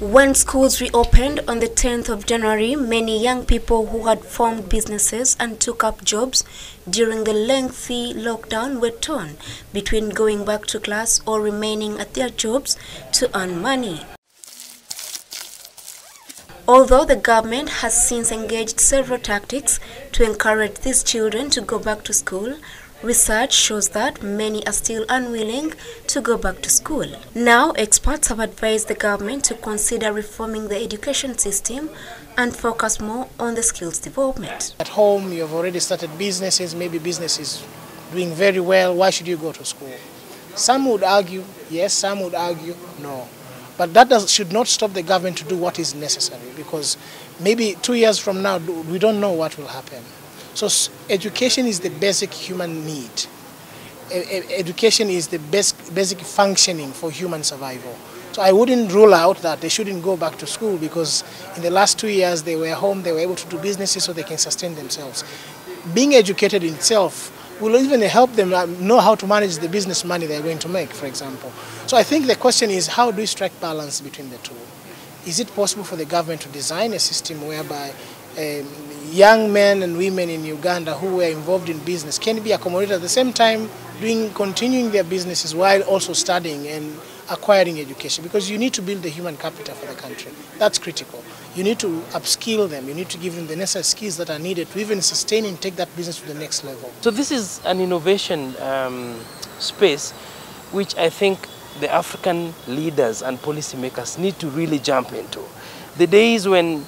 When schools reopened on the 10th of January, many young people who had formed businesses and took up jobs during the lengthy lockdown were torn between going back to class or remaining at their jobs to earn money. Although the government has since engaged several tactics to encourage these children to go back to school, research shows that many are still unwilling to go back to school. Now, experts have advised the government to consider reforming the education system and focus more on the skills development. At home, you've already started businesses, maybe business is doing very well, why should you go to school? Some would argue yes, some would argue no. But that does, should not stop the government to do what is necessary because maybe two years from now, we don't know what will happen. So education is the basic human need. Education is the basic functioning for human survival. So I wouldn't rule out that they shouldn't go back to school because in the last two years they were home, they were able to do businesses so they can sustain themselves. Being educated itself will even help them uh, know how to manage the business money they're going to make, for example. So I think the question is how do we strike balance between the two? Is it possible for the government to design a system whereby um, young men and women in Uganda who were involved in business can be accommodated at the same time doing continuing their businesses while also studying and acquiring education because you need to build the human capital for the country. That's critical. You need to upskill them. You need to give them the necessary skills that are needed to even sustain and take that business to the next level. So this is an innovation um, space which I think the African leaders and policymakers need to really jump into. The days when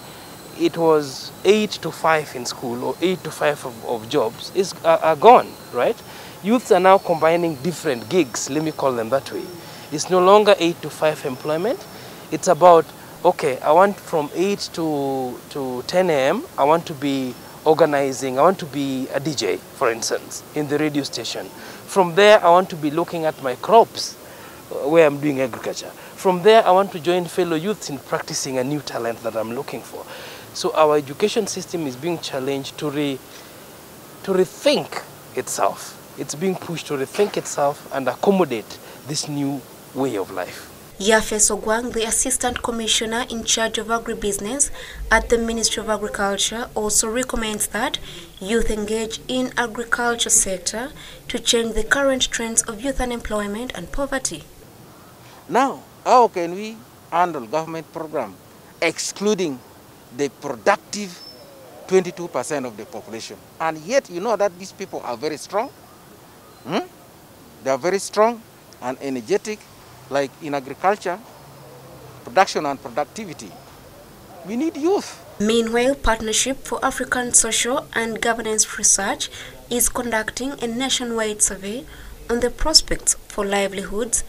it was 8 to 5 in school or 8 to 5 of, of jobs is, are, are gone, right? Youths are now combining different gigs, let me call them that way. It's no longer 8 to 5 employment. It's about, okay, I want from 8 to, to 10 a.m., I want to be organizing, I want to be a DJ, for instance, in the radio station. From there, I want to be looking at my crops uh, where I'm doing agriculture. From there, I want to join fellow youths in practicing a new talent that I'm looking for. So our education system is being challenged to, re, to rethink itself. It's being pushed to rethink itself and accommodate this new way of life. Yafe Sogwang, the Assistant Commissioner in charge of agribusiness at the Ministry of Agriculture, also recommends that youth engage in agriculture sector to change the current trends of youth unemployment and poverty. Now, how can we handle government program excluding the productive 22% of the population? And yet you know that these people are very strong. Hmm? They are very strong and energetic, like in agriculture, production and productivity. We need youth. Meanwhile, Partnership for African Social and Governance Research is conducting a nationwide survey on the prospects for livelihoods,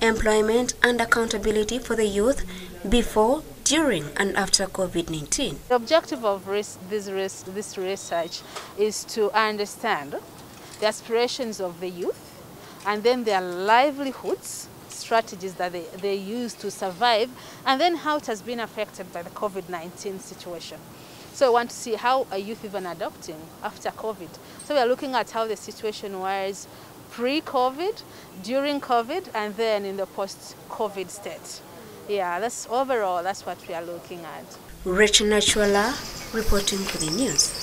employment and accountability for the youth before, during and after COVID-19. The objective of this, this research is to understand the aspirations of the youth and then their livelihoods, strategies that they, they use to survive, and then how it has been affected by the COVID-19 situation. So we want to see how are youth even adopting after COVID. So we are looking at how the situation was pre-COVID, during COVID, and then in the post-COVID state. Yeah, that's overall, that's what we are looking at. Rachel Nachwala reporting for the news.